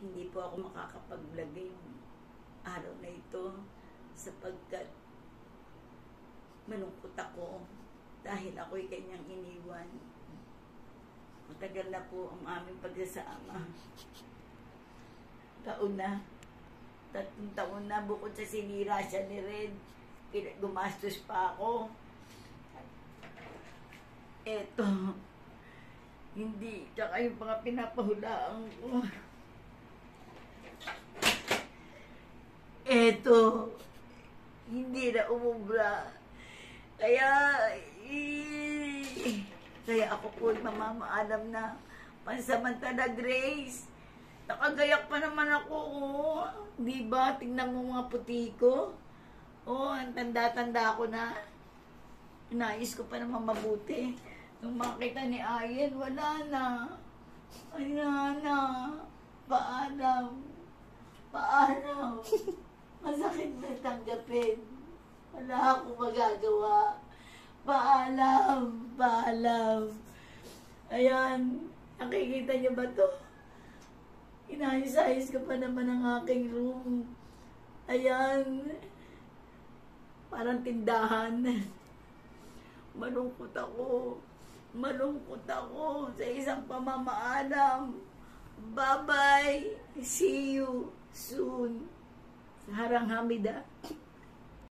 hindi po ako makakapag-vlog ngayong araw na ito sapagkat malungkot ako dahil ako'y kanyang iniwan. Matagal na po ang aming pagsasama. Taon na. Tatlong taon na bukod sa sinira siya ni Red. Gumastos pa ako. Eto. Hindi. Tsaka yung mga pinapahulaan ko. Eto. Hindi na umubra. Kaya, eh, kaya ako po mamamaalam na pansamantala Grace. Nakagayak pa naman ako, oh. Di ba? Tingnan mo mga puti ko. Oh, ang tanda-tanda ko na. Nais ko pa naman mabuti. Nung makita ni Ayen, wala na. Wala na. Paalam. Paalam. Masakit na tanggapin. Wala akong magagawa. Paalam. Paalam. Ayan. Nakikita niyo ba to? Inayos-ayos ko pa naman ang aking room. Ayan. Parang tindahan. Malungkot ako. Malungkot ako sa isang pamamaalam. Bye-bye. See you soon. Harang Hamida.